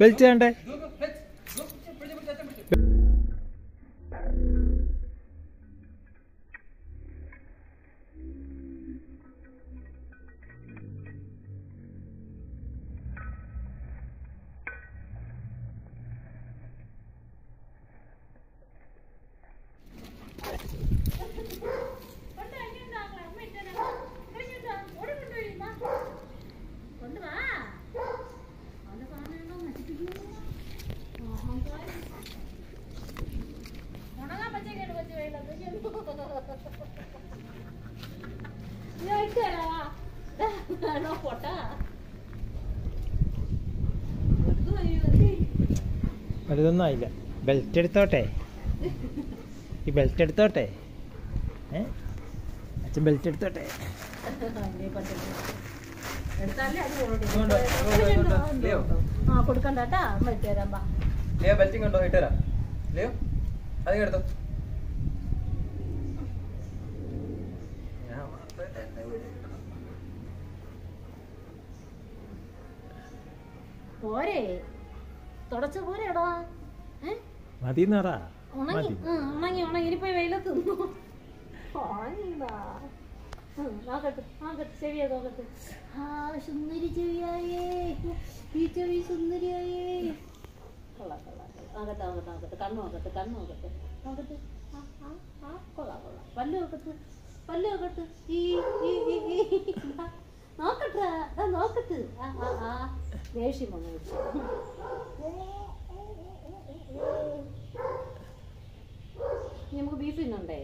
Belt വേണ്ടേ? വലുതൊന്നും ആയില്ല. Belt എടുത്തോട്ടെ. ഈ ബെൽറ്റ് എടുത്തോട്ടെ. ഏ? അച്ഛൻ ബെൽറ്റ് എടുത്തോട്ടെ. ആ കൊടുക്കണ്ട കേട്ടാ. ഇട്ട് തരാം ബെൽറ്റിംഗ് ഉണ്ടോ ഇട്ടുതരാം ലിയോ അധികം എടുത്തോ. പോരെ. തുടച്ച പോരെടാ. മതി. ഉണങ്ങി ഉണങ്ങി ഉണങ്ങി. ഇനിയിപ്പോ വെയിലത്ത് നോക്കട്ടെ നോക്കട്ടെ. ചെവിയാ നോക്കട്ടെ. ആ സുന്ദരി ചെവിയായേ. ഈ ചെവി സുന്ദരിയായേ. കൊള്ളാം കൊള്ളാം. നോക്കട്ടെ നോക്കട്ടെ നോക്കട്ടെ. കണ്ണ് നോക്കട്ടെ കണ്ണ് നോക്കട്ടെ. നോക്കട്ടെ. ആ ആ. കൊള്ളാം കൊള്ളാം. പല്ല് നോക്കട്ടെ. പല്ല് നോക്കട്ടെ നോക്കട്ടെ. നമുക്ക് ബീഫ് തിന്നണ്ടേ?